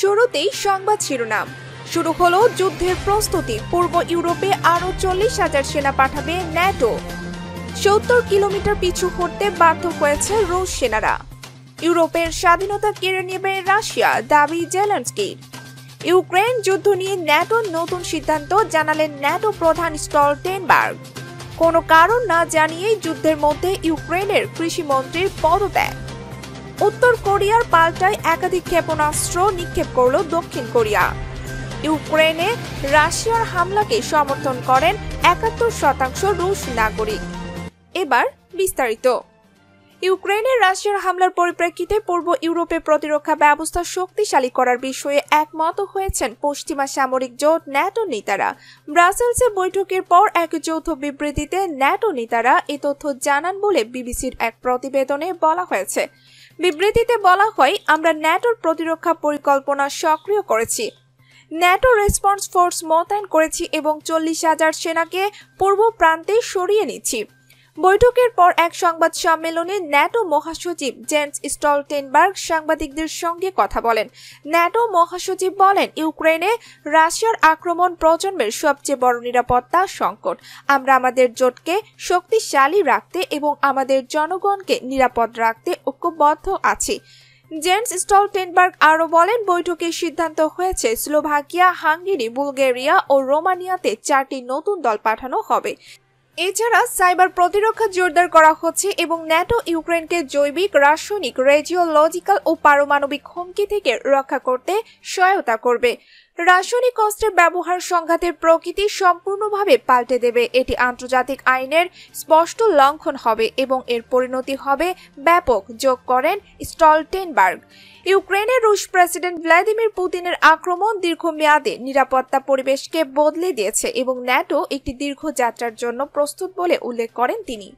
শুরুতেই সংবাদ শিরোনাম। শুরু হলো যুদ্ধের প্রস্তুতি। পূর্ব ইউরোপে আরও চল্লিশ হাজার সেনা পাঠাবে ন্যাটো। সত্তর কিলোমিটার পিছু হতে বাধ্য হয়েছে রুশ সেনারা। ইউরোপের স্বাধীনতা কেড়ে নেবে রাশিয়া, দাবি জেলেন্সকির ইউক্রেন যুদ্ধ নিয়ে ন্যাটোর নতুন সিদ্ধান্ত জানালেন ন্যাটো প্রধান স্টল স্টলটেনবার্গ। কোনো কারণ না জানিয়েই যুদ্ধের মধ্যে ইউক্রেনের কৃষিমন্ত্রীর পদত্যাগ। উত্তর কোরিয়ার পাল্টায় একাধিক ক্ষেপণাস্ত্র নিক্ষেপ করল দক্ষিণ কোরিয়া। ইউক্রেনে রাশিয়ার হামলাকে সমর্থন করেন একাত্তর শতাংশ রুশ নাগরিক। এবার বিস্তারিত। ইউক্রেনের রাশিয়ার হামলার পরিপ্রেক্ষিতে পূর্ব ইউরোপে প্রতিরক্ষা ব্যবস্থা শক্তিশালী করার বিষয়ে একমত হয়েছেন পশ্চিমা সামরিক জোট ন্যাটো নেতারা। ব্রাসেলসে বৈঠকের পর এক যৌথ বিবৃতিতে ন্যাটো নেতারা এ তথ্য জানান বলে বিবিসির এক প্রতিবেদনে বলা হয়েছে। বিবৃতিতে বলা হয়, আমরা ন্যাটোর প্রতিরক্ষা পরিকল্পনা সক্রিয় করেছি। ন্যাটো রেসপন্স ফোর্স মোতায়েন করেছি এবং চল্লিশ হাজার সেনাকে পূর্ব প্রান্তে সরিয়ে নিচ্ছি। বৈঠকের পর এক সংবাদ সম্মেলনে ন্যাটো মহাসচিব জেন্স স্টলটেনবার্গ সাংবাদিকদের সঙ্গে কথা বলেন। ন্যাটো মহাসচিব বলেন ইউক্রেনে রাশিয়ার আক্রমণ প্রজন্মের সবচেয়ে বড় নিরাপত্তা সংকট। আমরা আমাদের জোটকে শক্তিশালী রাখতে এবং আমাদের জনগণকে নিরাপদ রাখতে ঐক্যবদ্ধ আছি। জেন্স স্টলটেনবার্গ আরও বলেন, বৈঠকে সিদ্ধান্ত হয়েছে, স্লোভাকিয়া, হাঙ্গেরি, বুলগেরিয়া ও রোমানিয়াতে চারটি নতুন দল পাঠানো হবে। এছাড়া সাইবার প্রতিরক্ষা জোরদার করা হচ্ছে এবং ন্যাটো ইউক্রেনকে জৈবিক, রাসায়নিক রেজিওলজিক্যাল ও পারমাণবিক হুমকি থেকে রক্ষা করতে সহায়তা করবে। রাসায়নিক অস্ত্রের ব্যবহার সংঘাতের প্রকৃতি সম্পূর্ণভাবে পাল্টে দেবে। এটি আন্তর্জাতিক আইনের স্পষ্ট লঙ্ঘন হবে এবং এর পরিণতি হবে ব্যাপক, যোগ করেন স্টলটেনবার্গ। ইউক্রেনের রুশ প্রেসিডেন্ট ভ্লাদিমির পুতিনের আক্রমণ দীর্ঘমেয়াদে নিরাপত্তা পরিবেশকে বদলে দিয়েছে এবং ন্যাটো একটি দীর্ঘ যাত্রার জন্য প্রস্তুত বলে উল্লেখ করেন তিনি।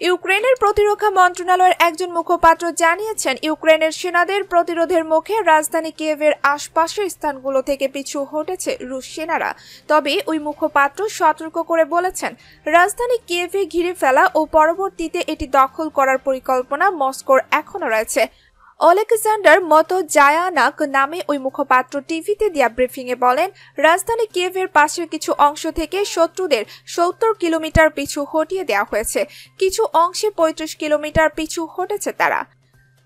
ইউক্রেনের প্রতিরক্ষা মন্ত্রণালয়ের একজন মুখপাত্র জানিয়েছেন, ইউক্রেনের সেনাদের প্রতিরোধের মুখে রাজধানী কিয়েভের আশপাশের স্থানগুলো থেকে পিছু হটেছে রুশ সেনারা। তবে ওই মুখপাত্র সতর্ক করে বলেছেন, রাজধানী কিয়েভে ঘিরে ফেলা ও পরবর্তীতে এটি দখল করার পরিকল্পনা মস্কোর এখনও রয়েছে। অলেকজান্ডার মতো জায়ানাক নামে ওই মুখপাত্র টিভিতে দেয়া ব্রিফিংয়ে বলেন, রাজধানী কিয়েভের পাশের কিছু অংশ থেকে শত্রুদের সত্তর কিলোমিটার পিছু হটিয়ে দেওয়া হয়েছে। কিছু অংশে পঁয়ত্রিশ কিলোমিটার পিছু হটেছে তারা।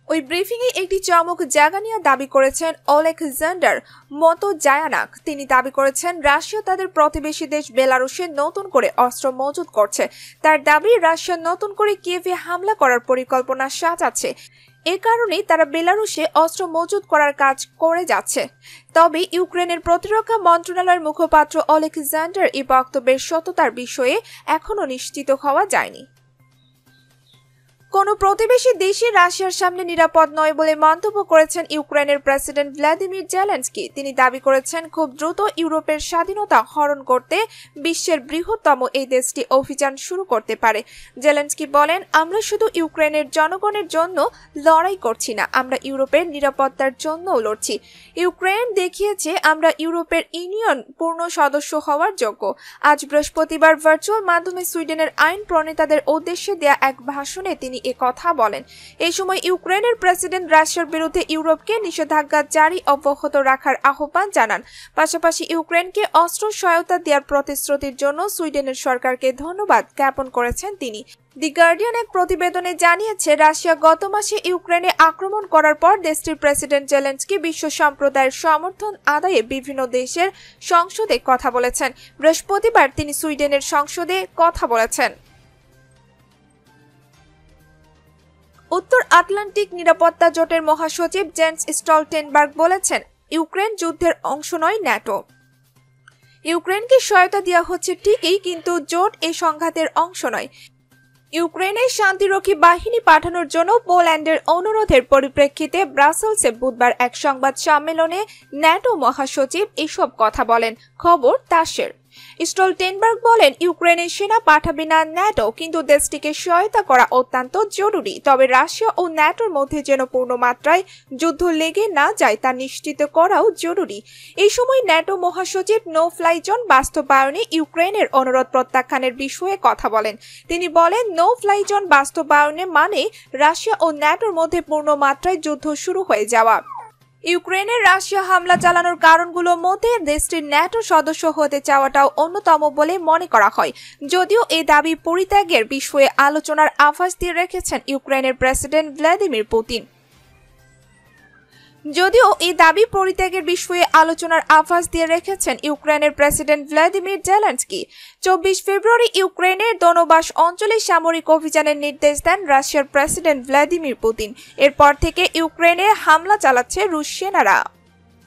ওই ব্রিফিংয়ে একটি চমক জাগানিয়া দাবি করেছেন অলেকজান্ডার মতো জায়ানাক। তিনি দাবি করেছেন, রাশিয়া তাদের প্রতিবেশী দেশ বেলারুশে নতুন করে অস্ত্র মজুত করছে। তার দাবি, রাশিয়া নতুন করে কিয়েভে হামলা করার পরিকল্পনা সাজাচ্ছে। এ কারণেই তারা বেলারুশে অস্ত্র মজুত করার কাজ করে যাচ্ছে। তবে ইউক্রেনের প্রতিরক্ষা মন্ত্রণালয়ের মুখপাত্র অলেকজান্ডার এই বক্তব্যের সততার বিষয়ে এখনও নিশ্চিত হওয়া যায়নি। কোনো প্রতিবেশী দেশই রাশিয়ার সামনে নিরাপদ নয় বলে মন্তব্য করেছেন ইউক্রেনের প্রেসিডেন্ট ভ্লাদিমির জেলেন্সকি। তিনি দাবি করেছেন, খুব দ্রুত ইউরোপের স্বাধীনতা হরণ করতে বিশ্বের বৃহত্তম এই দেশটি অভিযান শুরু করতে পারে। জেলেন্সকি বলেন, আমরা শুধু ইউক্রেনের জনগণের জন্য লড়াই করছি না, আমরা ইউরোপের নিরাপত্তার জন্যও লড়ছি। ইউক্রেন দেখিয়েছে, আমরা ইউরোপের ইউনিয়ন পূর্ণ সদস্য হওয়ার যোগ্য। আজ বৃহস্পতিবার ভার্চুয়াল মাধ্যমে সুইডেনের আইন প্রণেতাদের উদ্দেশ্যে দেয়া এক ভাষণে তিনি কথা বলেন। এই সময় ইউক্রেনের প্রেসিডেন্ট রাশিয়ার বিরুদ্ধে ইউরোপকে নিষেধাজ্ঞা জারি অব্যাহত রাখার আহ্বান জানান। পাশাপাশি ইউক্রেনকে অস্ত্র সহায়তা দেওয়ার প্রতিশ্রুতির জন্য সুইডেনের সরকারকে ধন্যবাদ জ্ঞাপন করেছেন তিনি। দি গার্ডিয়ান এক প্রতিবেদনে জানিয়েছে, রাশিয়া গত মাসে ইউক্রেনে আক্রমণ করার পর দেশটির প্রেসিডেন্ট জেলেন্সকি বিশ্ব সম্প্রদায়ের সমর্থন আদায়ে বিভিন্ন দেশের সংসদে কথা বলেছেন। বৃহস্পতিবার তিনি সুইডেনের সংসদে কথা বলেছেন। উত্তর আটলান্টিক নিরাপত্তা জোটের মহাসচিব জেন্স স্টলটেনবার্গ বলেছেন, ইউক্রেন যুদ্ধের অংশ নয় ন্যাটো। ইউক্রেনকে সহায়তা দেওয়া হচ্ছে ঠিকই, কিন্তু জোট এই সংঘাতের অংশ নয়। ইউক্রেনের শান্তিরক্ষী বাহিনী পাঠানোর জন্য পোল্যান্ডের অনুরোধের পরিপ্রেক্ষিতে ব্রাসেলসে বুধবার এক সংবাদ সম্মেলনে ন্যাটো মহাসচিব এসব কথা বলেন। খবর তাসের। স্টলটেনবার্গ বলেন, ইউক্রেনের সেনা পাঠাবে না ন্যাটো, কিন্তু দেশটিকে সহায়তা করা অত্যন্ত জরুরি। তবে রাশিয়া ও ন্যাটোর মধ্যে যেন পূর্ণ মাত্রায় যুদ্ধ লেগে না যায়, তা নিশ্চিত করাও জরুরি। এই সময় ন্যাটো মহাসচিব নো ফ্লাই জোন বাস্তবায়নে ইউক্রেনের অনুরোধ প্রত্যাখ্যানের বিষয়ে কথা বলেন। তিনি বলেন নো ফ্লাই জোন বাস্তবায়নে মানে রাশিয়া ও ন্যাটোর মধ্যে পূর্ণ মাত্রায় যুদ্ধ শুরু হয়ে যাওয়া। ইউক্রেনের রাশিয়া হামলা চালানোর কারণগুলোর মধ্যে দেশটির ন্যাটো সদস্য হতে চাওয়াটাও অন্যতম বলে মনে করা হয়। যদিও এই দাবি পরিত্যাগের বিষয়ে আলোচনার আভাস দিয়ে রেখেছেন ইউক্রেনের প্রেসিডেন্ট ভ্লাদিমির পুতিন। যদিও এই দাবি পরিত্যাগের বিষয়ে আলোচনার আভাস দিয়ে রেখেছেন ইউক্রেনের প্রেসিডেন্ট ভ্লাদিমির জেলেন্সকি। চব্বিশ ফেব্রুয়ারি ইউক্রেনের দনবাস অঞ্চলে সামরিক অভিযানের নির্দেশ দেন রাশিয়ার প্রেসিডেন্ট ভ্লাদিমির পুতিন। এরপর থেকে ইউক্রেনে হামলা চালাচ্ছে রুশ সেনারা।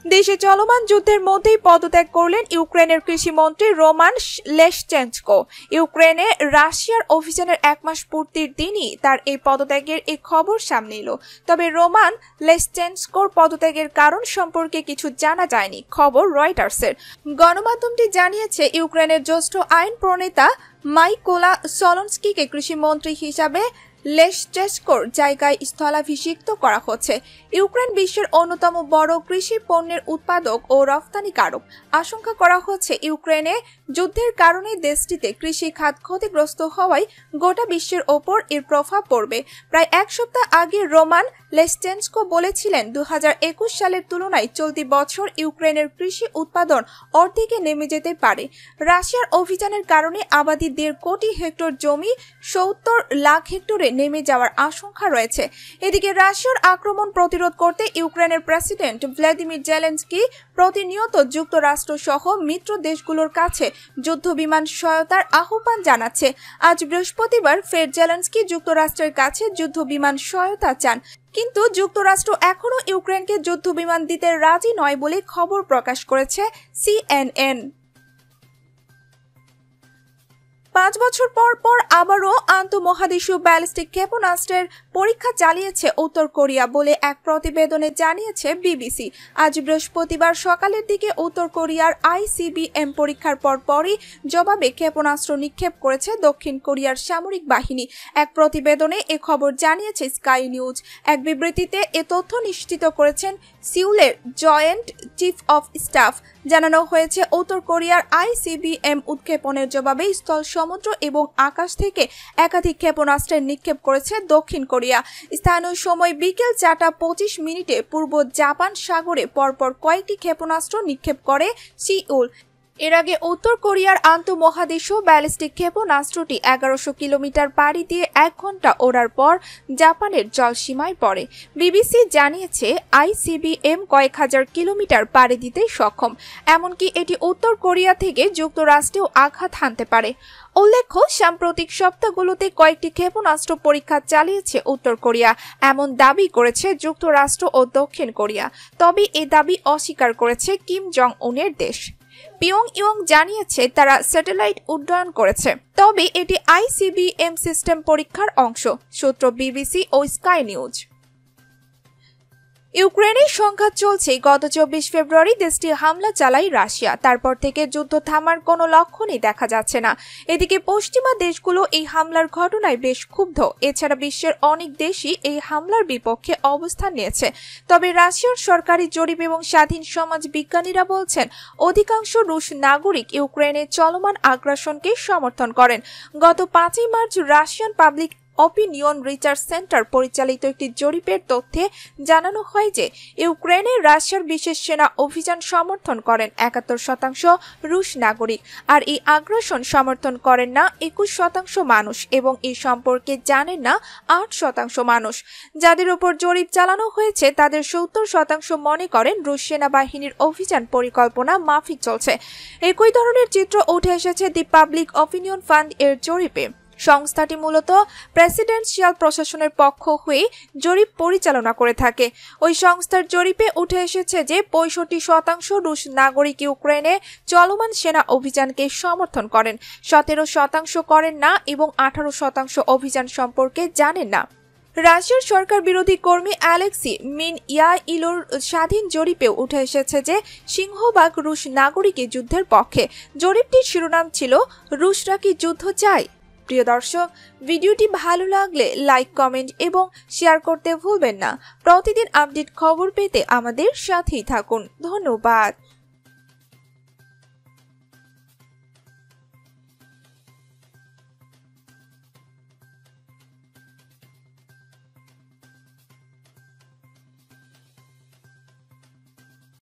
দেশে চলমান যুদ্ধের মধ্যেই পদত্যাগ করলেন ইউক্রেনের কৃষিমন্ত্রী রোমান লেশচেঞ্চকো ইউক্রেনে রাশিয়ার অভিযানের এক মাস পূর্তির দিনই তার এই পদত্যাগের এই খবর সামনে এলো। তবে রোমান লেশচেন্সকোর পদত্যাগের কারণ সম্পর্কে কিছু জানা যায়নি, খবর রয়টার্সের। গণমাধ্যমটি জানিয়েছে, ইউক্রেনের জ্যেষ্ঠ আইন প্রণেতা মাইকোলা সলনস্কিকে কৃষিমন্ত্রী হিসাবে লেশচেস্কোর জায়গায় স্থলাভিষিক্ত করা হচ্ছে। ইউক্রেন বিশ্বের অন্যতম বড় কৃষি পণ্যের উৎপাদক ও রফতানিকারক আশঙ্কা করা হচ্ছে ইউক্রেনে যুদ্ধের কারণে দেশটিতে কৃষি খাত ক্ষতিগ্রস্ত হওয়ায় গোটা বিশ্বের ওপর এর প্রভাব পড়বে। প্রায় এক সপ্তাহ আগে রোমান লেস্টেন্সকো বলেছিলেন দু হাজার একুশ সালের তুলনায় চলতি বছর ইউক্রেনের কৃষি উৎপাদন অর্ধেকে নেমে যেতে পারে। রাশিয়ার অভিযানের কারণে আবাদি দেড় কোটি হেক্টর জমি, সত্তর লাখ হেক্টরে নেমে যাওয়ার আশঙ্কা রয়েছে। এদিকে রাশিয়ার আক্রমণ প্রতিরোধ করতে ইউক্রেনের প্রেসিডেন্ট ভ্লাদিমির জেলেন্সকি প্রতিনিয়ত যুক্তরাষ্ট্র সহ মিত্র দেশগুলোর কাছে যুদ্ধ বিমান সহায়তার আহ্বান জানাচ্ছে। আজ বৃহস্পতিবার ফের জেলেন্সকি যুক্তরাষ্ট্রের কাছে যুদ্ধ বিমান সহায়তা চান। কিন্তু যুক্তরাষ্ট্র এখনও ইউক্রেনকে যুদ্ধ বিমান দিতে রাজি নয় বলে খবর প্রকাশ করেছে সিএনএন। পাঁচ বছর পর পর আবারও আন্তঃমহাদেশীয় ব্যালিস্টিক ক্ষেপণাস্ত্রের পরীক্ষা চালিয়েছে উত্তর কোরিয়া বলে এক প্রতিবেদনে জানিয়েছে বিবিসি। আজ বৃহস্পতিবার সকালের দিকে উত্তর কোরিয়ার আইসিবিএম পরীক্ষার পর পরই জবাবে ক্ষেপণাস্ত্র নিক্ষেপ করেছে দক্ষিণ কোরিয়ার সামরিক বাহিনী। এক প্রতিবেদনে এ খবর জানিয়েছে স্কাই নিউজ। এক বিবৃতিতে এ তথ্য নিশ্চিত করেছেন সিউলের জয়েন্ট চিফ অফ স্টাফ। জানানো হয়েছে, উত্তর কোরিয়ার আইসিবিএম উৎক্ষেপণের জবাবে স্থল সমুদ্র এবং আকাশ থেকে একাধিক ক্ষেপণাস্ত্রের নিক্ষেপ করেছে দক্ষিণ কোরিয়া। স্থানীয় সময় বিকেল চারটা পঁচিশ মিনিটে পূর্ব জাপান সাগরে পরপর কয়েকটি ক্ষেপণাস্ত্র নিক্ষেপ করে সিউল। এর আগে উত্তর কোরিয়ার আন্তঃমহাদেশীয় ব্যালিস্টিক ক্ষেপণাস্ত্রটি এগারোশো কিলোমিটার পাড়ি দিয়ে এক ঘণ্টা ওড়ার পর জাপানের জলসীমায় পড়ে। বিবিসি জানিয়েছে, আইসিবিএম কয়েক হাজার কিলোমিটার পাড়ি দিতে সক্ষম। এমনকি এটি উত্তর কোরিয়া থেকে যুক্তরাষ্ট্রেও আঘাত হানতে পারে। উল্লেখ্য, সাম্প্রতিক সপ্তাহগুলোতে কয়েকটি ক্ষেপণাস্ত্র পরীক্ষা চালিয়েছে উত্তর কোরিয়া। এমন দাবি করেছে যুক্তরাষ্ট্র ও দক্ষিণ কোরিয়া। তবে এ দাবি অস্বীকার করেছে কিম জং উনের দেশ। পিয়ং ইয়ং জানিয়েছে তারা স্যাটেলাইট উড্ডয়ন করেছে। তবে এটি আইসিবিএম সিস্টেম পরীক্ষার অংশ, সূত্র বিবিসি ও স্কাই নিউজ। ইউক্রেনের সংঘাত চলছে। গত চব্বিশ ফেব্রুয়ারি দেশটি হামলা চালায় রাশিয়া। তারপর থেকে যুদ্ধ থামার কোনো লক্ষণই দেখা যাচ্ছে না। এদিকে পশ্চিমা দেশগুলো এই হামলার ঘটনায় বেশ ক্ষুব্ধ। এছাড়া বিশ্বের অনেক দেশই এই হামলার বিপক্ষে অবস্থান নিয়েছে। তবে রাশিয়ার সরকারি জরিপ এবং স্বাধীন সমাজ বিজ্ঞানীরা বলছেন, অধিকাংশ রুশ নাগরিক ইউক্রেনের চলমান আগ্রাসনকে সমর্থন করেন। গত পাঁচই March Russian public opinion research centre পরিচালিত একটি জরিপের তথ্যে জানানো হয় যে ইউক্রেনে রাশিয়ার বিশেষ সেনা অভিযান সমর্থন করেন একাত্তর শতাংশ রুশ নাগরিক, আর এই আগ্রাসন সমর্থন করেন না একুশ শতাংশ মানুষ এবং এই সম্পর্কে জানেন না আট শতাংশ মানুষ। যাদের উপর জরিপ চালানো হয়েছে, তাদের সত্তর শতাংশ মনে করেন রুশ সেনাবাহিনীর অভিযান পরিকল্পনা মাফিক চলছে। একই ধরনের চিত্র উঠে এসেছে দি পাবলিক অপিনিয়ন ফান্ড এর জরিপে। সংস্থাটি মূলত প্রেসিডেন্সিয়াল প্রশাসনের পক্ষ হয়ে জরিপ পরিচালনা করে থাকে। ওই সংস্থার জরিপে উঠে এসেছে যে পঁয়ষট্টি শতাংশ রুশ নাগরিক ইউক্রেনে চলমান সেনা অভিযানকে সমর্থন করেন। সতেরো শতাংশ করেন না এবং আঠারো শতাংশ অভিযান সম্পর্কে জানেন না। রাশিয়ার সরকার বিরোধী কর্মী অ্যালেক্সি মিন ইয়া ইলোর স্বাধীন জরিপেও উঠে এসেছে যে সিংহবাগ রুশ নাগরিকই যুদ্ধের পক্ষে। জরিপটির শিরোনাম ছিল, রুশরা কি যুদ্ধ চায়? প্রিয় দর্শক, ভিডিওটি ভালো লাগলে লাইক, কমেন্ট এবং শেয়ার করতে ভুলবেন না। প্রতিদিন আপডেট খবর পেতে আমাদের সাথেই থাকুন। ধন্যবাদ।